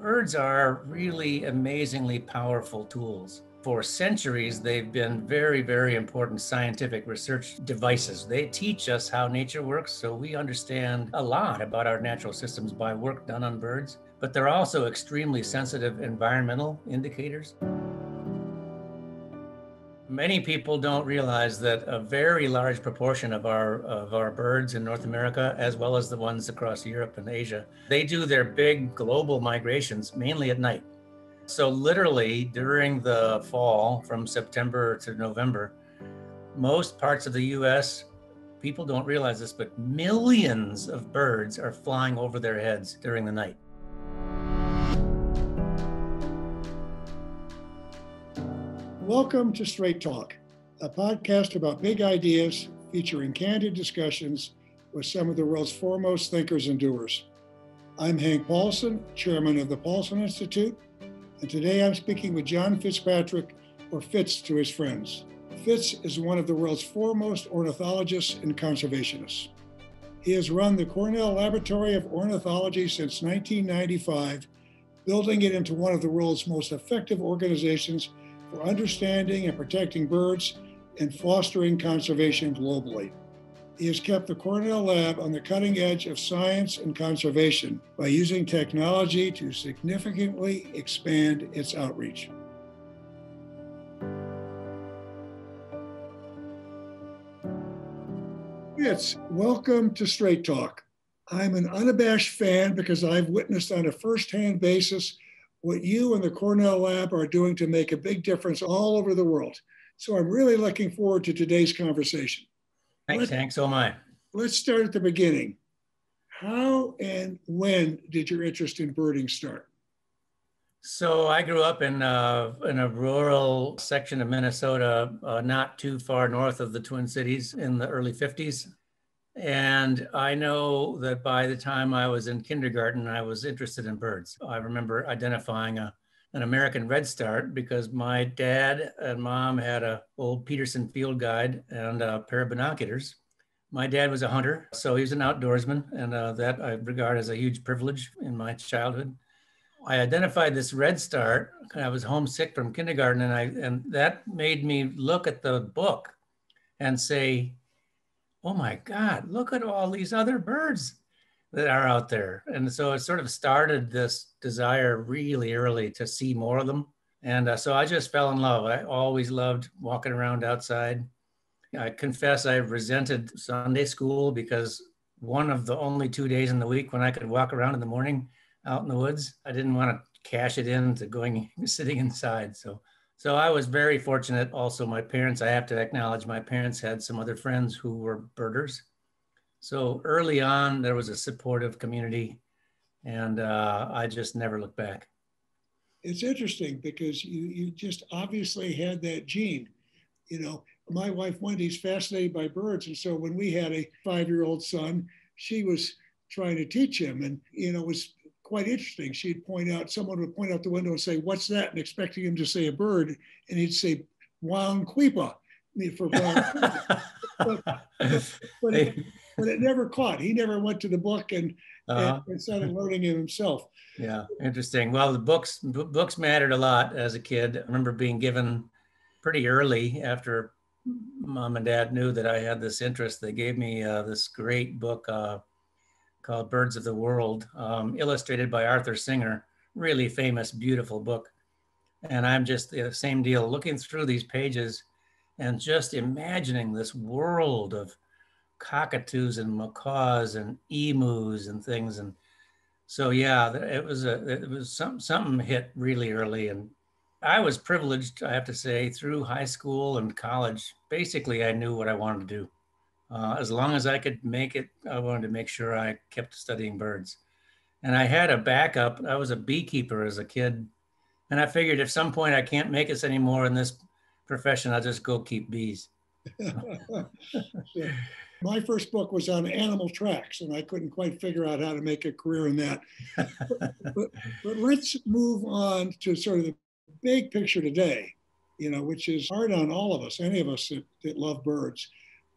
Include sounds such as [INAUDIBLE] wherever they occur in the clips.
Birds are really amazingly powerful tools. For centuries, they've been very, very important scientific research devices. They teach us how nature works, so we understand a lot about our natural systems by work done on birds, but they're also extremely sensitive environmental indicators. Many people don't realize that a very large proportion of our of our birds in North America, as well as the ones across Europe and Asia, they do their big global migrations mainly at night. So literally during the fall, from September to November, most parts of the U.S. People don't realize this, but millions of birds are flying over their heads during the night. Welcome to Straight Talk, a podcast about big ideas featuring candid discussions with some of the world's foremost thinkers and doers. I'm Hank Paulson, chairman of the Paulson Institute, and today I'm speaking with John Fitzpatrick, or Fitz to his friends. Fitz is one of the world's foremost ornithologists and conservationists. He has run the Cornell Laboratory of Ornithology since 1995, building it into one of the world's most effective organizations for understanding and protecting birds and fostering conservation globally. He has kept the Cornell Lab on the cutting edge of science and conservation by using technology to significantly expand its outreach. Fitz, welcome to Straight Talk. I'm an unabashed fan because I've witnessed on a firsthand basis what you and the Cornell Lab are doing to make a big difference all over the world. So I'm really looking forward to today's conversation. Thanks, let's, Hank. So am I. Let's start at the beginning. How and when did your interest in birding start? So I grew up in uh, in a rural section of Minnesota, uh, not too far north of the Twin Cities, in the early '50s. And I know that by the time I was in kindergarten, I was interested in birds. I remember identifying a, an American redstart because my dad and mom had a old Peterson field guide and a pair of binoculars. My dad was a hunter, so he was an outdoorsman, and uh, that I regard as a huge privilege in my childhood. I identified this Red redstart. I was homesick from kindergarten, and I and that made me look at the book and say, oh my God, look at all these other birds that are out there. And so it sort of started this desire really early to see more of them. And uh, so I just fell in love. I always loved walking around outside. I confess I resented Sunday school because one of the only two days in the week when I could walk around in the morning out in the woods, I didn't want to cash it in to going [LAUGHS] sitting inside. So so I was very fortunate. Also, my parents, I have to acknowledge, my parents had some other friends who were birders. So early on, there was a supportive community, and uh, I just never looked back. It's interesting because you you just obviously had that gene. You know, my wife Wendy's fascinated by birds, and so when we had a five-year-old son, she was trying to teach him, and you know, was quite interesting. She'd point out, someone would point out the window and say, What's that? And expecting him to say a bird. And he'd say, Waunquepa for [LAUGHS] but, but, but, it, but, it, never caught. He never went to the book and, uh-huh. and, started learning it himself. Yeah, interesting. Well, the books books mattered a lot as a kid. I remember being given pretty early after mom and dad knew that I had this interest. They gave me uh, this great book, uh, called Birds of the World, um, illustrated by Arthur Singer. Really famous, beautiful book. And I'm just the same deal, looking through these pages and just imagining this world of cockatoos and macaws and emus and things. And so, yeah, it was a, it was some, something hit really early. And I was privileged, I have to say, through high school and college. Basically, I knew what I wanted to do. Uh, as long as I could make it, I wanted to make sure I kept studying birds. And I had a backup. I was a beekeeper as a kid. And I figured if some point I can't make this anymore in this profession, I'll just go keep bees. [LAUGHS] My first book was on animal tracks, and I couldn't quite figure out how to make a career in that. but, [LAUGHS] but, but let's move on to sort of the big picture today, you know, which is hard on all of us, any of us that, that love birds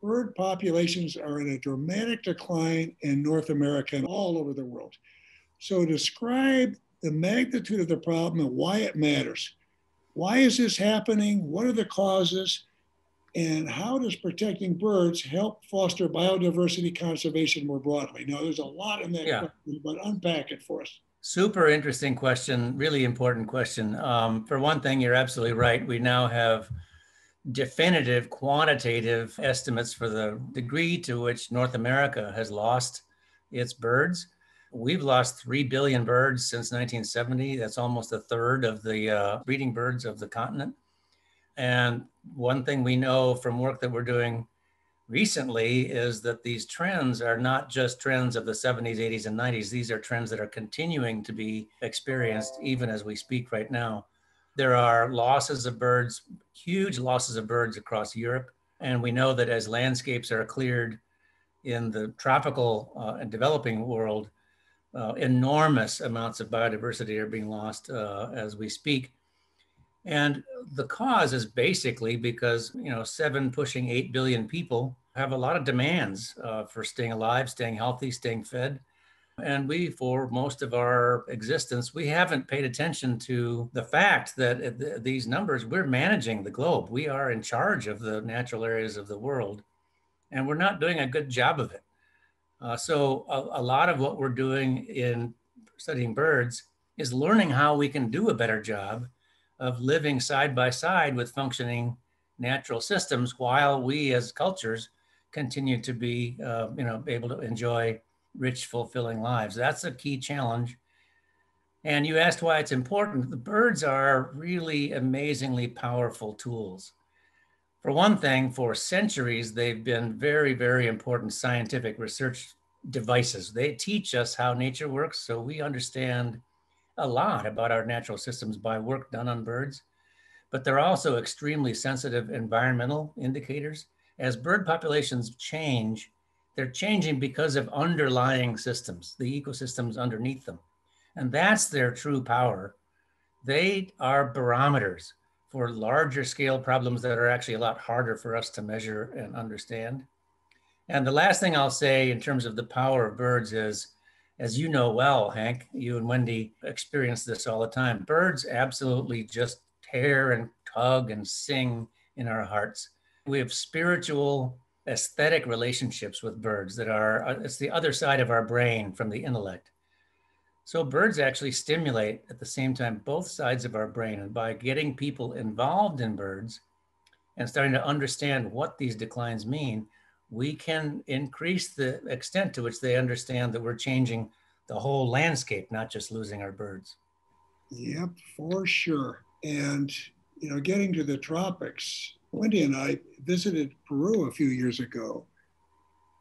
bird populations are in a dramatic decline in North America and all over the world. So describe the magnitude of the problem and why it matters. Why is this happening? What are the causes? And how does protecting birds help foster biodiversity conservation more broadly? Now, there's a lot in that, Yeah. question, but unpack it for us. Super interesting question, really important question. Um, for one thing, you're absolutely right. We now have definitive quantitative estimates for the degree to which North America has lost its birds. We've lost 3 billion birds since 1970. That's almost a third of the uh, breeding birds of the continent. And one thing we know from work that we're doing recently is that these trends are not just trends of the 70s, 80s, and 90s. These are trends that are continuing to be experienced even as we speak right now. There are losses of birds, huge losses of birds across Europe. And we know that as landscapes are cleared in the tropical uh, and developing world, uh, enormous amounts of biodiversity are being lost uh, as we speak. And the cause is basically because, you know, seven pushing 8 billion people have a lot of demands uh, for staying alive, staying healthy, staying fed. And we, for most of our existence, we haven't paid attention to the fact that th- these numbers, we're managing the globe. We are in charge of the natural areas of the world, and we're not doing a good job of it. Uh, so, a, a lot of what we're doing in studying birds is learning how we can do a better job of living side by side with functioning natural systems while we as cultures continue to be, uh, you know, able to enjoy rich, fulfilling lives. That's a key challenge. And you asked why it's important. The birds are really amazingly powerful tools. For one thing, for centuries, they've been very, very important scientific research devices. They teach us how nature works, so we understand a lot about our natural systems by work done on birds. But they're also extremely sensitive environmental indicators. As bird populations change, they're changing because of underlying systems, the ecosystems underneath them. And that's their true power. They are barometers for larger scale problems that are actually a lot harder for us to measure and understand. And the last thing I'll say in terms of the power of birds is, as you know well, Hank, you and Wendy experience this all the time. Birds absolutely just tear and tug and sing in our hearts. We have spiritual, aesthetic relationships with birds that are, uh, it's the other side of our brain from the intellect. So birds actually stimulate at the same time both sides of our brain. And by getting people involved in birds and starting to understand what these declines mean, we can increase the extent to which they understand that we're changing the whole landscape, not just losing our birds. Yep, for sure. And, you know, getting to the tropics, Wendy and I visited Peru a few years ago,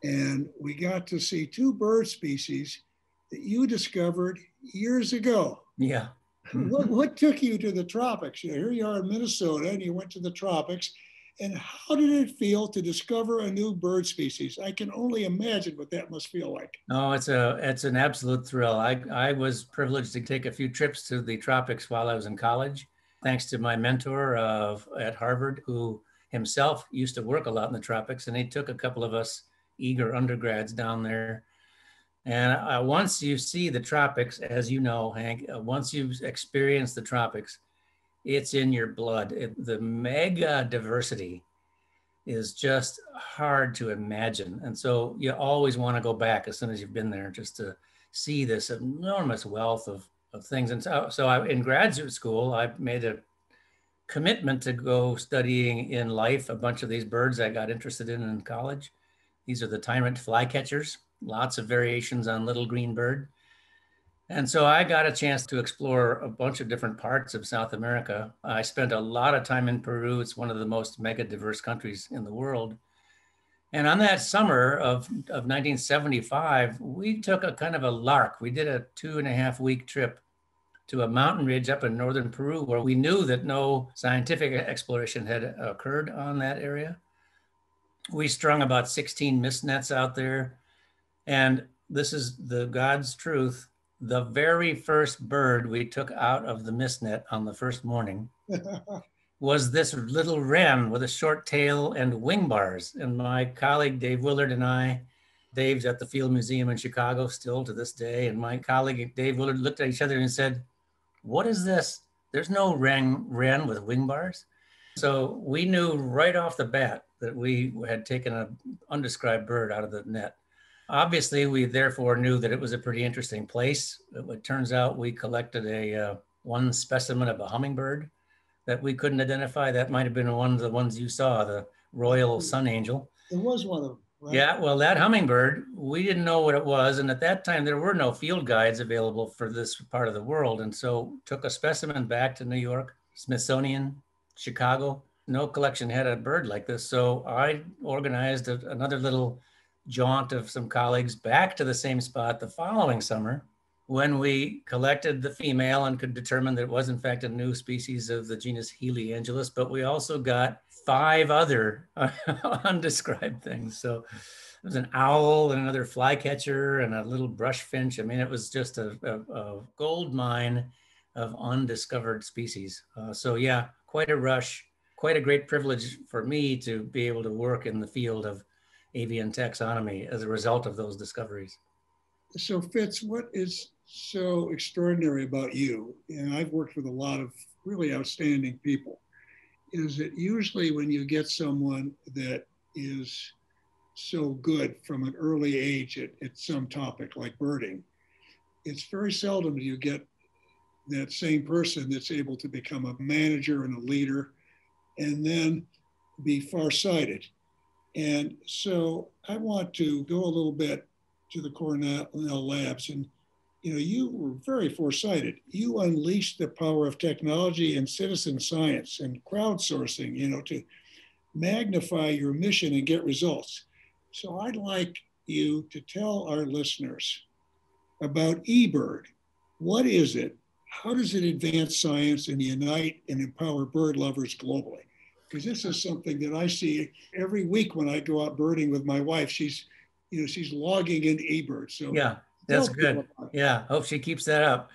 and we got to see two bird species that you discovered years ago. Yeah. [LAUGHS] what, what took you to the tropics? You know, here you are in Minnesota, and you went to the tropics. And how did it feel to discover a new bird species? I can only imagine what that must feel like. Oh, it's a it's an absolute thrill. I I was privileged to take a few trips to the tropics while I was in college, thanks to my mentor of at Harvard, who himself used to work a lot in the tropics, and he took a couple of us eager undergrads down there. And uh, once you see the tropics, as you know, Hank, uh, once you've experienced the tropics, it's in your blood. It, the mega diversity is just hard to imagine. And so you always want to go back as soon as you've been there just to see this enormous wealth of, of things. And so, so I, in graduate school, I made a commitment to go studying in life a bunch of these birds I got interested in in college. These are the tyrant flycatchers, lots of variations on little green bird. And so I got a chance to explore a bunch of different parts of South America. I spent a lot of time in Peru. It's one of the most mega diverse countries in the world. And on that summer of, of 1975, we took a kind of a lark. We did a two and a half week trip to a mountain ridge up in northern Peru where we knew that no scientific exploration had occurred on that area. We strung about 16 mist nets out there. And this is the God's truth the very first bird we took out of the mist net on the first morning [LAUGHS] was this little wren with a short tail and wing bars. And my colleague Dave Willard and I, Dave's at the Field Museum in Chicago still to this day, and my colleague Dave Willard looked at each other and said, what is this? There's no wren, wren with wing bars. So we knew right off the bat that we had taken an undescribed bird out of the net. Obviously, we therefore knew that it was a pretty interesting place. It turns out we collected a uh, one specimen of a hummingbird that we couldn't identify. That might have been one of the ones you saw, the royal hmm. sun angel. It was one of them. Right? Yeah, well, that hummingbird, we didn't know what it was, and at that time there were no field guides available for this part of the world, and so took a specimen back to New York, Smithsonian, Chicago. No collection had a bird like this, so I organized a, another little jaunt of some colleagues back to the same spot the following summer when we collected the female and could determine that it was in fact a new species of the genus Heliangelus, but we also got five other [LAUGHS] undescribed things. So it was an owl and another flycatcher and a little brush finch. I mean, it was just a, a, a gold mine of undiscovered species. Uh, so yeah, quite a rush, quite a great privilege for me to be able to work in the field of avian taxonomy as a result of those discoveries. So Fitz, what is so extraordinary about you, and I've worked with a lot of really outstanding people, is that usually when you get someone that is so good from an early age at, at some topic like birding, it's very seldom do you get that same person that's able to become a manager and a leader and then be farsighted. And so I want to go a little bit to the Cornell labs and you know, you were very foresighted. You unleashed the power of technology and citizen science and crowdsourcing, you know, to magnify your mission and get results. So I'd like you to tell our listeners about eBird. What is it? How does it advance science and unite and empower bird lovers globally? Because this is something that I see every week when I go out birding with my wife. She's, you know, she's logging into eBird. So yeah, that's good. Yeah, hope she keeps that up.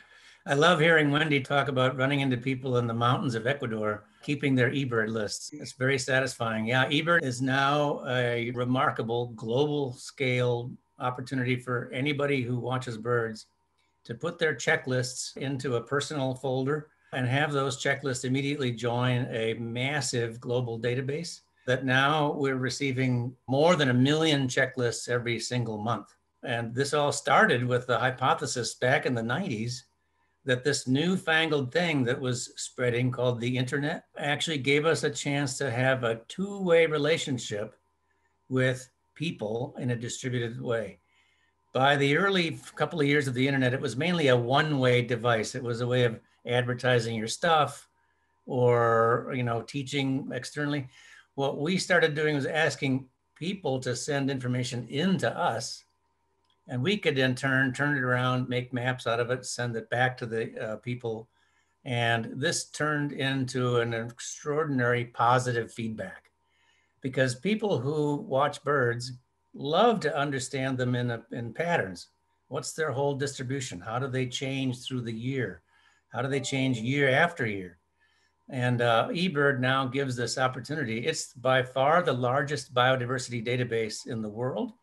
I love hearing Wendy talk about running into people in the mountains of Ecuador keeping their eBird lists. It's very satisfying. Yeah, eBird is now a remarkable global scale opportunity for anybody who watches birds to put their checklists into a personal folder and have those checklists immediately join a massive global database that now we're receiving more than a million checklists every single month. And this all started with the hypothesis back in the 90s that this newfangled thing that was spreading called the internet actually gave us a chance to have a two way relationship with people in a distributed way. By the early couple of years of the internet, it was mainly a one way device. It was a way of advertising your stuff or you know teaching externally what we started doing was asking people to send information into us and we could in turn turn it around, make maps out of it, send it back to the uh, people. And this turned into an extraordinary positive feedback because people who watch birds love to understand them in, a, in patterns. What's their whole distribution? How do they change through the year? How do they change year after year? And uh, eBird now gives this opportunity. It's by far the largest biodiversity database in the world.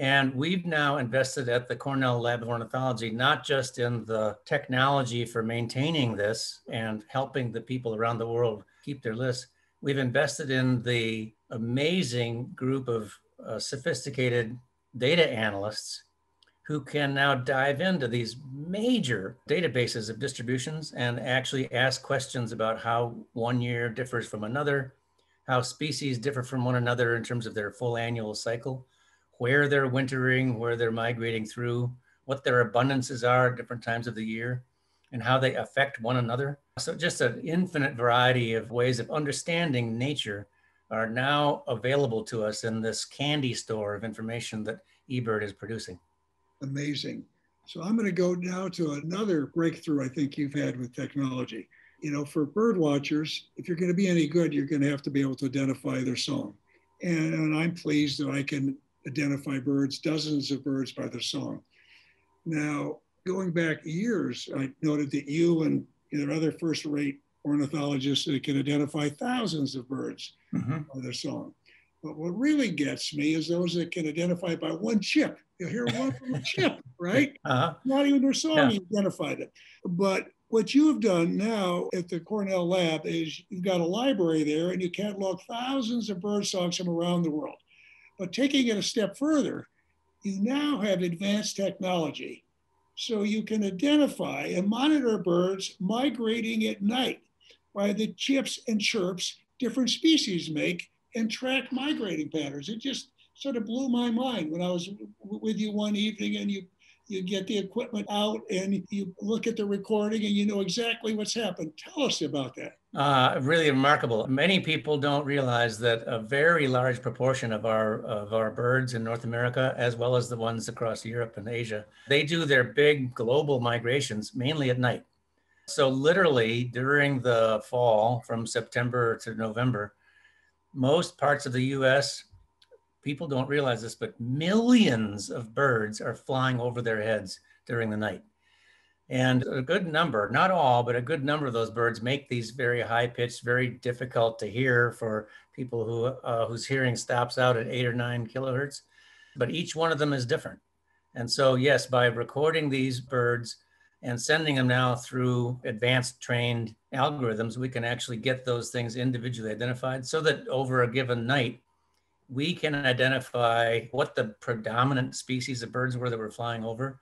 And we've now invested at the Cornell Lab of Ornithology, not just in the technology for maintaining this and helping the people around the world keep their lists. We've invested in the amazing group of uh, sophisticated data analysts who can now dive into these major databases of distributions and actually ask questions about how one year differs from another, how species differ from one another in terms of their full annual cycle where they're wintering, where they're migrating through, what their abundances are at different times of the year, and how they affect one another. So, just an infinite variety of ways of understanding nature are now available to us in this candy store of information that eBird is producing. Amazing. So, I'm going to go now to another breakthrough I think you've had with technology. You know, for bird watchers, if you're going to be any good, you're going to have to be able to identify their song. And, and I'm pleased that I can identify birds, dozens of birds by their song. Now, going back years, I noted that you and other first rate ornithologists that can identify thousands of birds mm-hmm. by their song. But what really gets me is those that can identify by one chip. You hear one from a [LAUGHS] chip, right? Uh-huh. Not even their song, yeah. identified it. But what you've done now at the Cornell lab is you've got a library there and you catalog thousands of bird songs from around the world. But taking it a step further, you now have advanced technology. So you can identify and monitor birds migrating at night by the chips and chirps different species make and track migrating patterns. It just sort of blew my mind when I was with you one evening and you you get the equipment out and you look at the recording and you know exactly what's happened. Tell us about that. Uh, really remarkable. Many people don't realize that a very large proportion of our of our birds in North America, as well as the ones across Europe and Asia, they do their big global migrations mainly at night. So literally during the fall, from September to November, most parts of the U.S people don't realize this, but millions of birds are flying over their heads during the night. And a good number, not all, but a good number of those birds make these very high pitched, very difficult to hear for people who uh, whose hearing stops out at eight or nine kilohertz. But each one of them is different. And so, yes, by recording these birds and sending them now through advanced trained algorithms, we can actually get those things individually identified so that over a given night, we can identify what the predominant species of birds were that were flying over.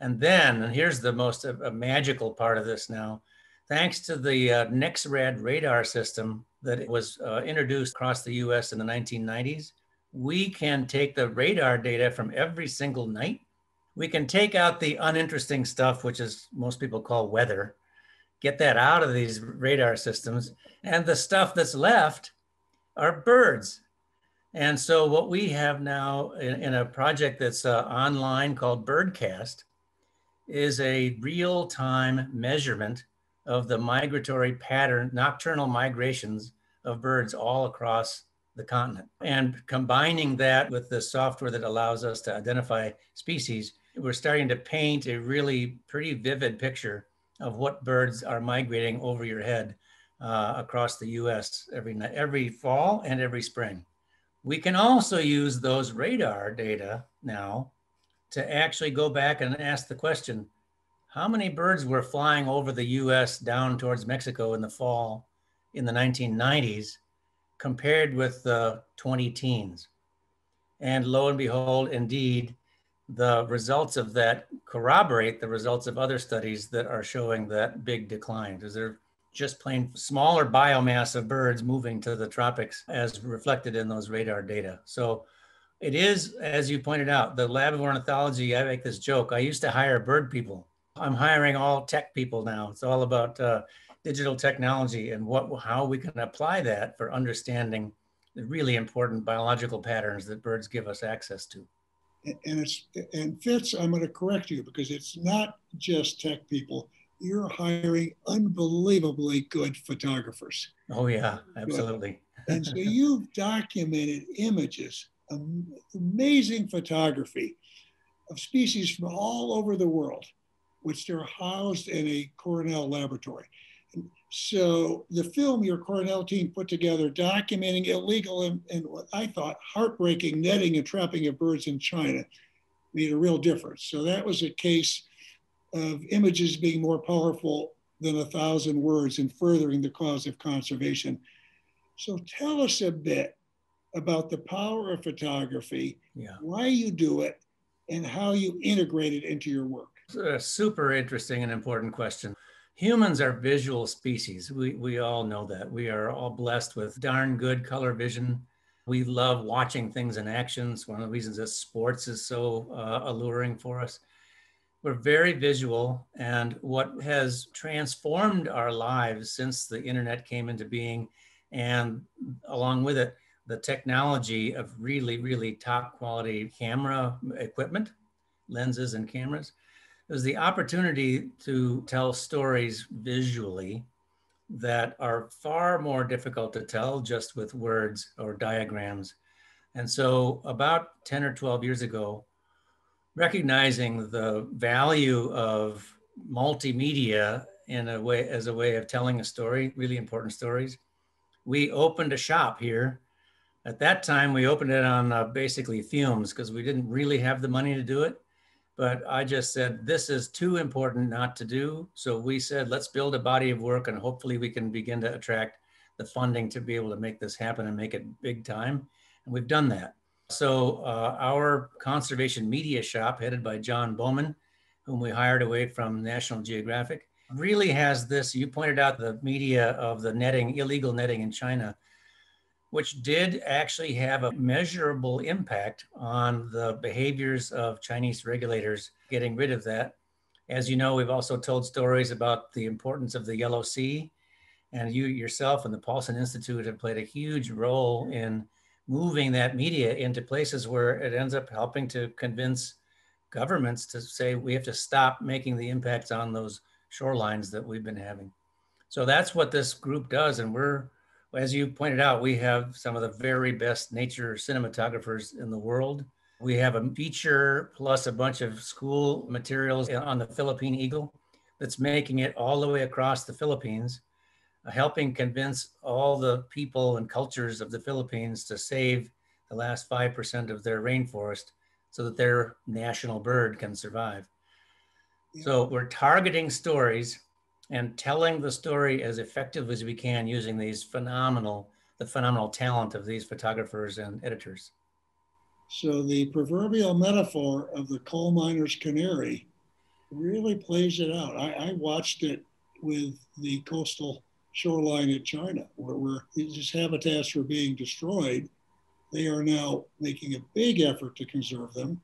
And then, and here's the most uh, magical part of this now, thanks to the uh, NEXRAD radar system that was uh, introduced across the US in the 1990s, we can take the radar data from every single night. We can take out the uninteresting stuff, which is most people call weather, get that out of these radar systems. And the stuff that's left are birds and so what we have now in, in a project that's uh, online called Birdcast is a real-time measurement of the migratory pattern, nocturnal migrations of birds all across the continent. And combining that with the software that allows us to identify species, we're starting to paint a really pretty vivid picture of what birds are migrating over your head uh, across the US every, night, every fall and every spring. We can also use those radar data now to actually go back and ask the question, how many birds were flying over the US down towards Mexico in the fall in the 1990s compared with the 20 teens? And lo and behold, indeed, the results of that corroborate the results of other studies that are showing that big decline. Because there just plain smaller biomass of birds moving to the tropics as reflected in those radar data. So it is, as you pointed out, the lab of ornithology. I make this joke. I used to hire bird people. I'm hiring all tech people now. It's all about uh, digital technology and what, how we can apply that for understanding the really important biological patterns that birds give us access to. And it's and Fitz, I'm going to correct you because it's not just tech people you're hiring unbelievably good photographers. Oh, yeah, absolutely. and so [LAUGHS] you've documented images, amazing photography of species from all over the world, which they're housed in a Cornell laboratory. And so the film your Cornell team put together documenting illegal and, and what I thought heartbreaking netting and trapping of birds in China made a real difference. So that was a case of images being more powerful than a thousand words in furthering the cause of conservation. So tell us a bit about the power of photography, yeah. why you do it, and how you integrate it into your work. It's a super interesting and important question. Humans are visual species. We, we all know that. We are all blessed with darn good color vision. We love watching things in action. It's one of the reasons that sports is so uh, alluring for us we're very visual and what has transformed our lives since the internet came into being and along with it the technology of really really top quality camera equipment lenses and cameras is the opportunity to tell stories visually that are far more difficult to tell just with words or diagrams and so about 10 or 12 years ago recognizing the value of multimedia in a way as a way of telling a story, really important stories. We opened a shop here. At that time, we opened it on uh, basically fumes because we didn't really have the money to do it. But I just said, this is too important not to do. So we said, let's build a body of work and hopefully we can begin to attract the funding to be able to make this happen and make it big time. And we've done that. So uh, our conservation media shop, headed by John Bowman, whom we hired away from National Geographic, really has this. You pointed out the media of the netting, illegal netting in China, which did actually have a measurable impact on the behaviors of Chinese regulators getting rid of that. As you know, we've also told stories about the importance of the Yellow Sea. And you yourself and the Paulson Institute have played a huge role in moving that media into places where it ends up helping to convince governments to say we have to stop making the impacts on those shorelines that we've been having. So that's what this group does. And we're, as you pointed out, we have some of the very best nature cinematographers in the world. We have a feature plus a bunch of school materials on the Philippine eagle that's making it all the way across the Philippines, uh, helping convince all the people and cultures of the Philippines to save the last 5% of their rainforest so that their national bird can survive. So we're targeting stories and telling the story as effectively as we can using these phenomenal, the phenomenal talent of these photographers and editors. So the proverbial metaphor of the coal miner's canary really plays it out. I, I watched it with the coastal shoreline at China, where, where these habitats were being destroyed. They are now making a big effort to conserve them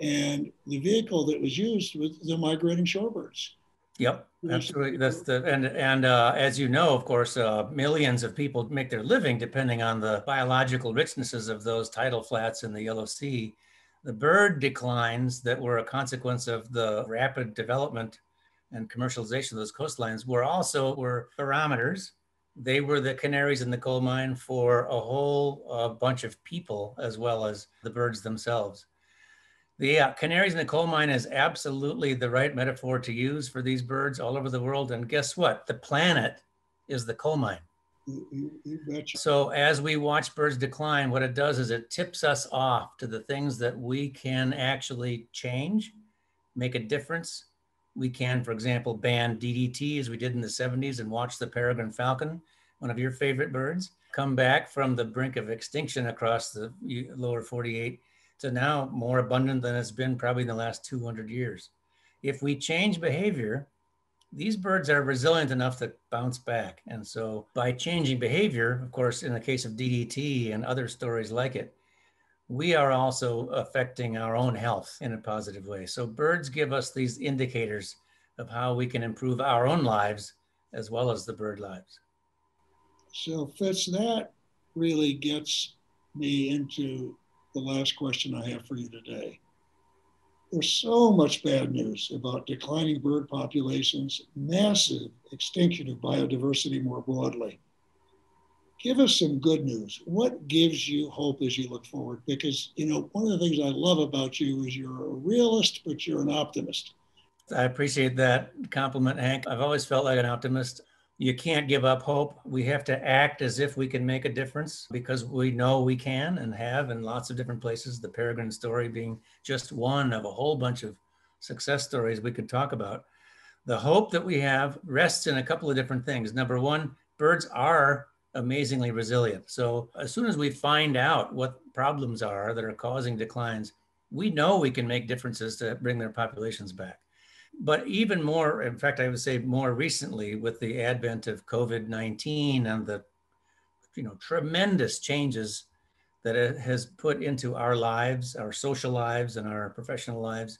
and the vehicle that was used was the migrating shorebirds. Yep, absolutely. That's the and and uh, as you know, of course, uh, millions of people make their living depending on the biological richnesses of those tidal flats in the Yellow Sea. The bird declines that were a consequence of the rapid development and commercialization of those coastlines were also were barometers. They were the canaries in the coal mine for a whole uh, bunch of people as well as the birds themselves. The uh, canaries in the coal mine is absolutely the right metaphor to use for these birds all over the world. And guess what? The planet is the coal mine. so as we watch birds decline, what it does is it tips us off to the things that we can actually change, make a difference. We can, for example, ban DDT as we did in the 70s and watch the peregrine falcon, one of your favorite birds, come back from the brink of extinction across the lower 48 to now more abundant than it's been probably in the last 200 years. If we change behavior, these birds are resilient enough to bounce back. And so by changing behavior, of course, in the case of DDT and other stories like it, we are also affecting our own health in a positive way. So birds give us these indicators of how we can improve our own lives as well as the bird lives. So Fitz, that really gets me into the last question I have for you today. There's so much bad news about declining bird populations, massive extinction of biodiversity more broadly. Give us some good news. What gives you hope as you look forward? Because, you know, one of the things I love about you is you're a realist, but you're an optimist. I appreciate that compliment, Hank. I've always felt like an optimist you can't give up hope. We have to act as if we can make a difference because we know we can and have in lots of different places. The peregrine story being just one of a whole bunch of success stories we could talk about. The hope that we have rests in a couple of different things. Number one, birds are amazingly resilient. So as soon as we find out what problems are that are causing declines, we know we can make differences to bring their populations back. But even more, in fact, I would say more recently with the advent of COVID 19 and the you know, tremendous changes that it has put into our lives, our social lives, and our professional lives.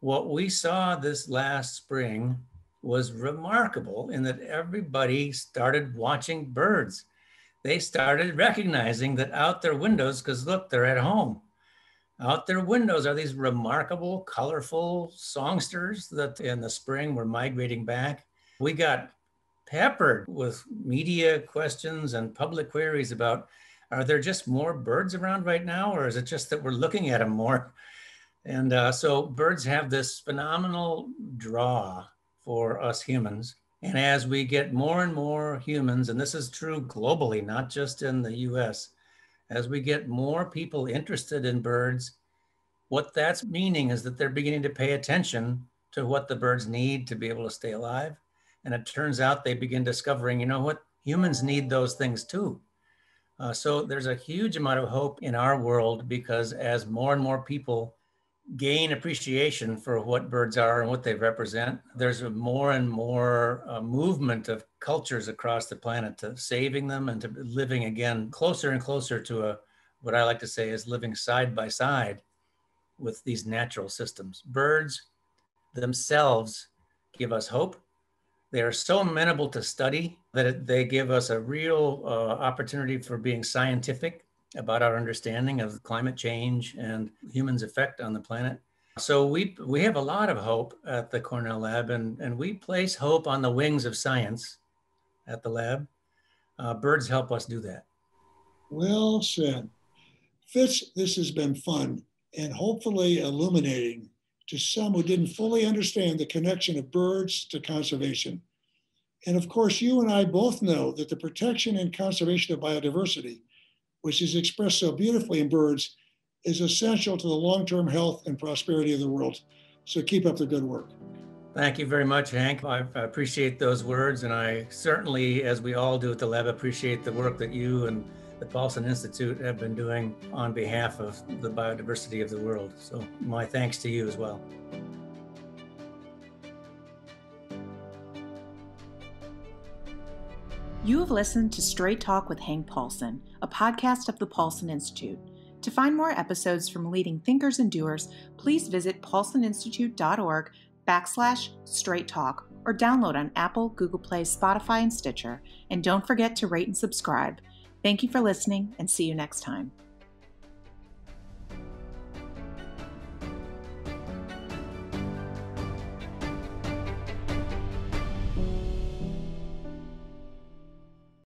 What we saw this last spring was remarkable in that everybody started watching birds. They started recognizing that out their windows, because look, they're at home out their windows are these remarkable, colorful songsters that in the spring were migrating back. We got peppered with media questions and public queries about are there just more birds around right now, or is it just that we're looking at them more? And uh, so birds have this phenomenal draw for us humans. And as we get more and more humans, and this is true globally, not just in the US, as we get more people interested in birds, what that's meaning is that they're beginning to pay attention to what the birds need to be able to stay alive. And it turns out they begin discovering, you know what, humans need those things too. Uh, so there's a huge amount of hope in our world because as more and more people gain appreciation for what birds are and what they represent. There's a more and more uh, movement of cultures across the planet to saving them and to living again closer and closer to a what I like to say is living side by side with these natural systems. Birds themselves give us hope. They are so amenable to study that it, they give us a real uh, opportunity for being scientific about our understanding of climate change and humans' effect on the planet. So we we have a lot of hope at the Cornell Lab, and, and we place hope on the wings of science at the lab. Uh, birds help us do that. Well said. Fitz, this has been fun and hopefully illuminating to some who didn't fully understand the connection of birds to conservation. And of course, you and I both know that the protection and conservation of biodiversity which is expressed so beautifully in birds, is essential to the long term health and prosperity of the world. So keep up the good work. Thank you very much, Hank. I appreciate those words, and I certainly, as we all do at the lab, appreciate the work that you and the Paulson Institute have been doing on behalf of the biodiversity of the world. So, my thanks to you as well. You have listened to Straight Talk with Hank Paulson, a podcast of the Paulson Institute. To find more episodes from leading thinkers and doers, please visit paulsoninstitute.org backslash straight talk or download on Apple, Google Play, Spotify, and Stitcher. And don't forget to rate and subscribe. Thank you for listening and see you next time.